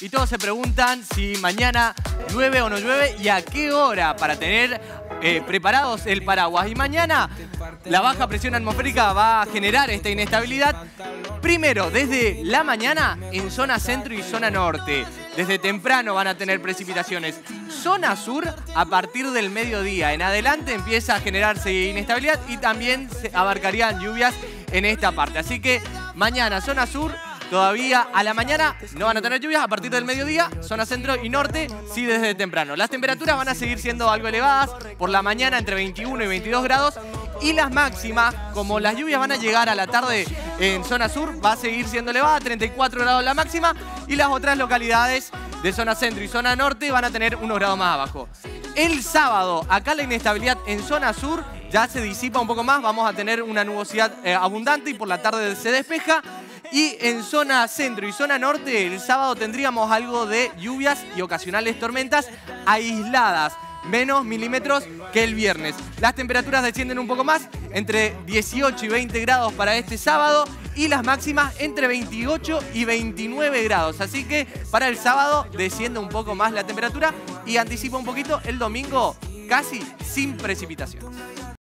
y todos se preguntan si mañana llueve o no llueve y a qué hora para tener eh, preparados el paraguas. Y mañana la baja presión atmosférica va a generar esta inestabilidad. Primero, desde la mañana en zona centro y zona norte. Desde temprano van a tener precipitaciones. Zona sur a partir del mediodía. En adelante empieza a generarse inestabilidad y también se abarcarían lluvias en esta parte. Así que mañana zona sur Todavía a la mañana no van a tener lluvias, a partir del mediodía, zona centro y norte, sí desde temprano. Las temperaturas van a seguir siendo algo elevadas, por la mañana entre 21 y 22 grados, y las máximas, como las lluvias van a llegar a la tarde en zona sur, va a seguir siendo elevada, 34 grados la máxima, y las otras localidades de zona centro y zona norte van a tener unos grados más abajo. El sábado, acá la inestabilidad en zona sur ya se disipa un poco más, vamos a tener una nubosidad eh, abundante y por la tarde se despeja. Y en zona centro y zona norte, el sábado tendríamos algo de lluvias y ocasionales tormentas aisladas menos milímetros que el viernes. Las temperaturas descienden un poco más, entre 18 y 20 grados para este sábado y las máximas entre 28 y 29 grados. Así que para el sábado desciende un poco más la temperatura y anticipa un poquito el domingo casi sin precipitaciones.